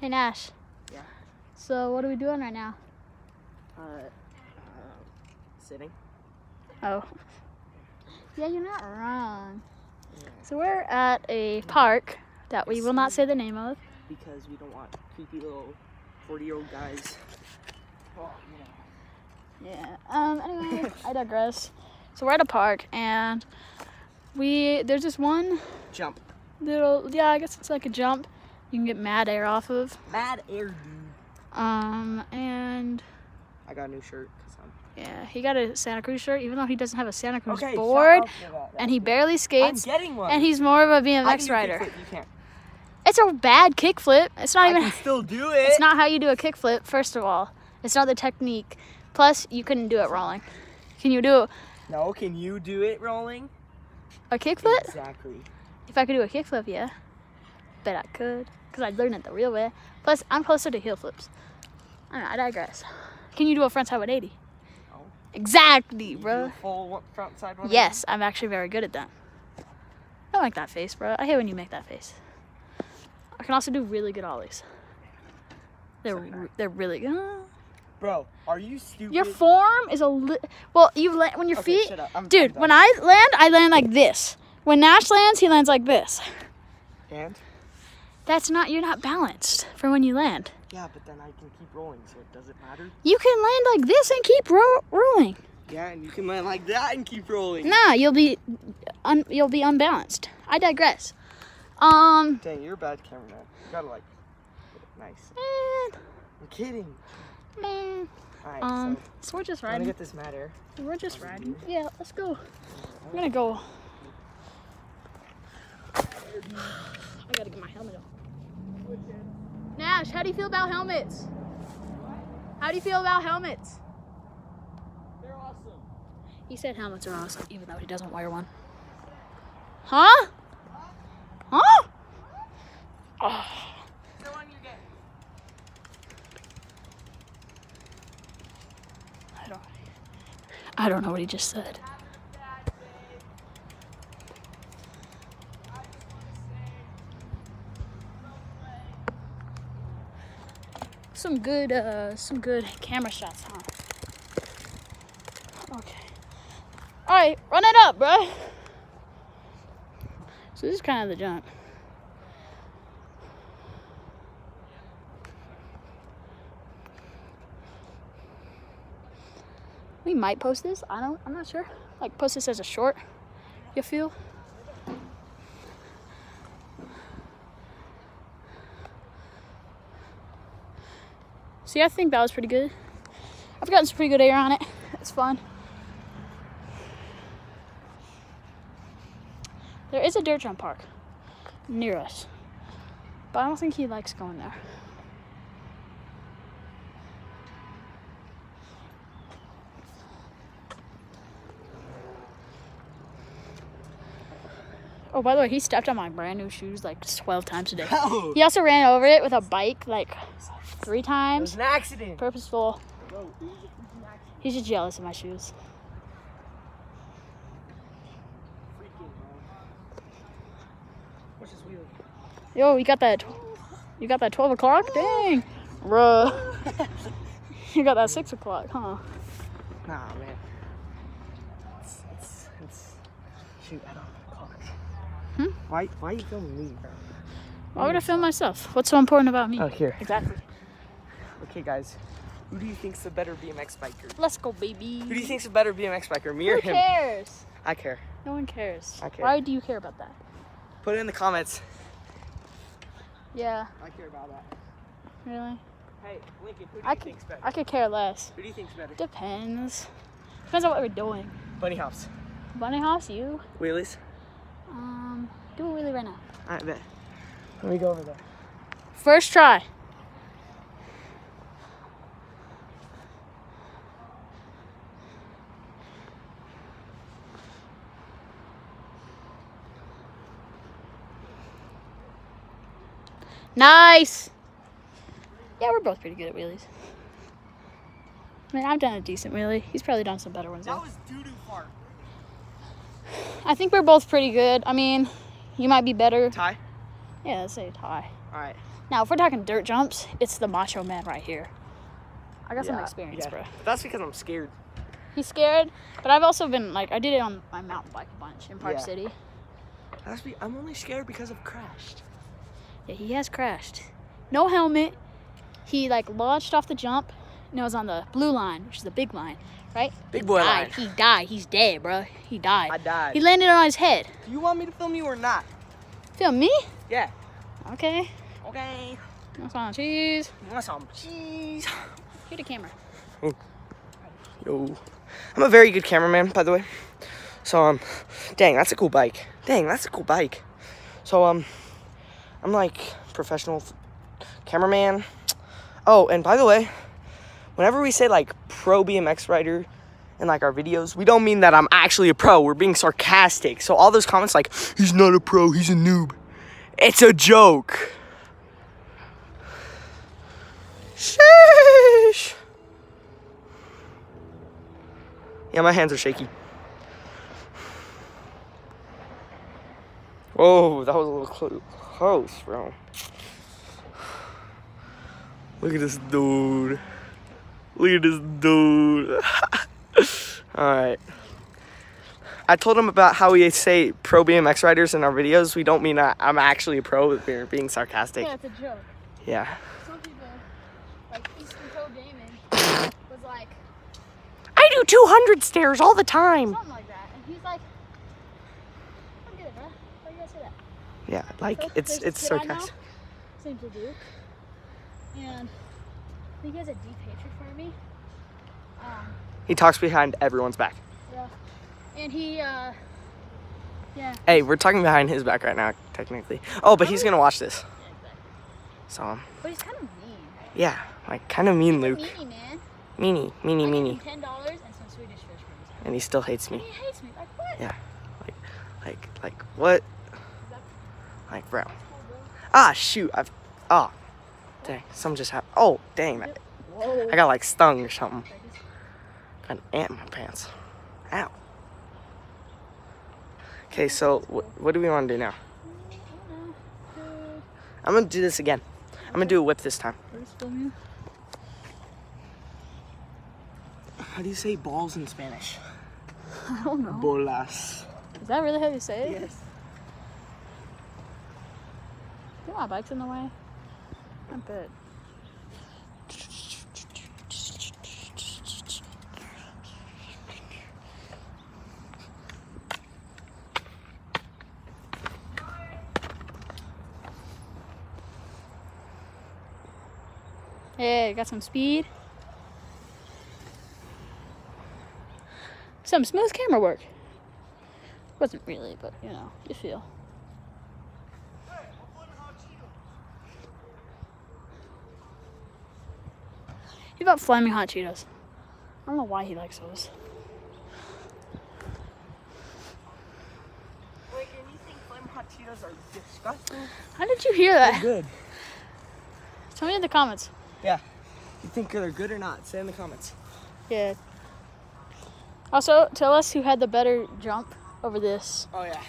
Hey Nash. Yeah. So what are we doing right now? Uh, uh, sitting. Oh. Yeah, you're not wrong. Yeah. So we're at a park that we will not say the name of. Because we don't want creepy little 40 year old guys. Oh, you. Yeah. Um. Anyway, I digress. So we're at a park and we there's this one Jump. little yeah I guess it's like a jump you can get mad air off of. Mad air dude. Um. And I got a new shirt. I'm... yeah, he got a Santa Cruz shirt even though he doesn't have a Santa Cruz Okay, board up about that. and he barely I'm skates getting one. and he's more of a BMX rider. It's a bad kickflip. It's not I even. can still do it. It's not how you do a kickflip. First of all, it's not the technique. Plus, you couldn't do it rolling. Can you do it? No, can you do it rolling? a kickflip? Exactly. If I could do a kickflip, yeah. Bet I could, cause I learned it the real way. Plus, I'm closer to heel flips. I, know, I digress. Can you do a frontside 180? No. Exactly, bro. full one- front side one. Yes, I'm actually very good at that. I don't like that face, bro. I hate when you make that face. I can also do really good ollies. They're they're really good. Bro, are you stupid? Your form is a li- well. You land when your Okay, feet, shut up. I'm- dude. I'm When. I land, I land like this. When Nash lands, he lands like this. And? That's not you're not balanced for when you land. Yeah, but then I can keep rolling, so it doesn't matter. You can land like this and keep ro- rolling. Yeah, and you can land like that and keep rolling. Nah, you'll be un- you'll be unbalanced. I digress. Um, Dang, you're a bad cameraman. You gotta like, nice. man, I'm kidding. man. Um, so so we're just I'm gonna riding. get this matter. We're just riding. Yeah, let's go. I'm gonna go. I gotta get my helmet on. Nash, how do you feel about helmets? How do you feel about helmets? They're awesome. He said helmets are awesome, even though he doesn't wear one. Huh? Huh? Oh. The one you get. I don't. I don't know what he just said. Some good, uh, some good camera shots, huh? Okay. All right, run it up, bro. So this is kind of the jump. We might post this. I don't. I'm not sure. Like post this as a short. You feel? See, I think that was pretty good. I've gotten some pretty good air on it. It's fun. There is a dirt jump park near us, but I don't think he likes going there. Oh, by the way, he stepped on my brand new shoes like 12 times a day. He also ran over it with a bike like three times. It was an accident. Purposeful. Bro, it was a freaking accident. He's just jealous of my shoes. Freaking, bro. What's this? Yo, you got that? You got that 12 o'clock? Dang, bruh. You got that 6 o'clock, huh? Nah, man. It's, it's, it's, shoot, I don't have a clock. Hmm? Why, why are you filming me, bro? Why would I film myself? What's so important about me? Oh, here. Exactly. Okay, guys. Who do you think's the better BMX biker? Let's go, baby. Who do you think's the better BMX biker, me or him? Who him? cares? I care. No one cares. I care. Why do you care about that? Put it in the comments. Yeah, I care about that. really? Hey, Lincoln, who do I you could- think's better? I could care less. Who do you think's better? Depends. Depends on what we're doing. Bunny hops. Bunny house, you? Wheelies? Um, do a wheelie right now. I bet. Let me go over there. First try. Nice. Yeah, we're both pretty good at wheelies. I mean, I've done a decent wheelie. He's probably done some better ones. That though. was doo-doo fart. I think we're both pretty good. I mean, you might be better. Tie? Yeah, let's say tie. Alright. Now, if we're talking dirt jumps, it's the Macho Man right here. I got some experience, yeah. bro. But that's because I'm scared. He's scared, but I've also been like I did it on my mountain bike a bunch in Park Yeah. City. That's be, I'm only scared because I've crashed. Yeah, he has crashed. No helmet. He like launched off the jump, and it was on the blue line, which is the big line, right? Big boy died. line. He died. He's dead, bro. He died. I died. He landed on his head. Do you want me to film you or not? Film me? Yeah. Okay. Okay. That's on cheese. You want some cheese? Here the camera. Yo. I'm a very good cameraman, by the way. So, um, dang, that's a cool bike. Dang, that's a cool bike. So, um, I'm like professional cameraman. Oh, and by the way, whenever we say like pro BMX rider in like our videos, we don't mean that I'm actually a pro. We're being sarcastic. So all those comments like, he's not a pro, he's a noob. It's a joke. Sheesh. Yeah, my hands are shaky. Whoa, that was a little clo- close, bro. Look at this dude. Look at this dude. Alright. I told him about how we say pro BMX riders in our videos. We don't mean that I'm actually a pro, we're being sarcastic. Yeah, it's a joke. Yeah. Some people, like Eastern Pro Gaming, was like I do 200 stairs all the time. something like that, and he's like, "I'm good, bro." Why you guys say that? Yeah, like So, it's it's kid I know, sarcastic. His name's Luke, and I think he has a deep hatred for me. Um, He talks behind everyone's back. yeah, and he, uh, yeah. Hey, we're talking behind his back right now, technically. Oh, but he's gonna watch this. yeah, exactly. So, um, But he's kind of mean. yeah, like kind of mean Luke. Meanie man. Meanie, meanie, I meanie. ten dollars and some Swedish fish And he still hates me. And me. he hates me. Like what? Yeah. Like, like, like, what? Like, bro. Ah, shoot. I've, oh, dang. Something just happened. Oh, dang. I, I got like stung or something. Got an ant in my pants. Ow. Okay, so wh- what do we want to do now? I'm gonna do this again. I'm gonna do a whip this time. How do you say balls in Spanish? I don't know. Bolas. Is that really how you say it? Yes. Think my bike's in the way? I bet. Hey, got some speed. Some smooth camera work. Wasn't really, but you know, you feel. He bought flaming hot Cheetos. I don't know why he likes those. Wait, and you think Flame Hot Cheetos are disgusting? How did you hear that? Good. Tell me in the comments. Yeah. You think they're good or not? Say in the comments. Yeah. Also, tell us who had the better jump over this Oh yeah.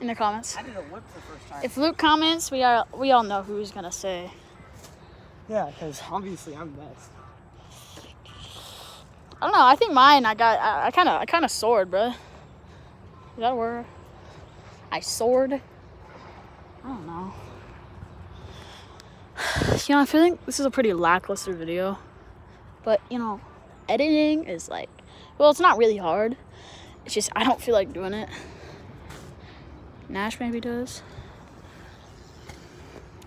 in the comments. I did a whip the first time. If Luke comments, we are we all know who's gonna say. yeah, because obviously I'm best. I don't know. I think mine. I got. I kind of. I kind of soared, bro. Is that a word? I soared. I don't know. You know, I feel like this is a pretty lackluster video, but you know, editing is like, well, it's not really hard. It's just I don't feel like doing it. Nash maybe does.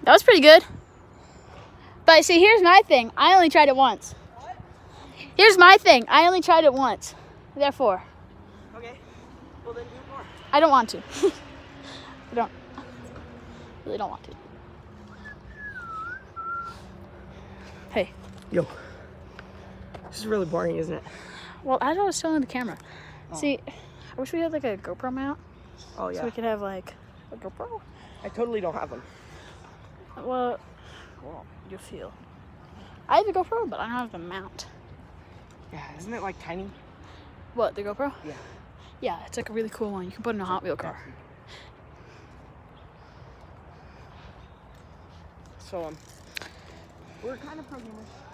That was pretty good. But see, here's my thing. I only tried it once. Here's my thing. I only tried it once. Therefore, Okay. Well then do more. I don't want to. I don't. Really don't want to. Hey. Yo. This is really boring, isn't it? Well, as I was telling the camera, Oh. see, I wish we had like a GoPro mount Oh yeah. so we could have like a GoPro. I totally don't have them. Well, well, you feel. I have a GoPro, but I don't have the mount. Isn't it like tiny? What, the GoPro? Yeah. Yeah, it's like a really cool one. You can put in a Hot Wheel car. So um, we're kind of pro gamers.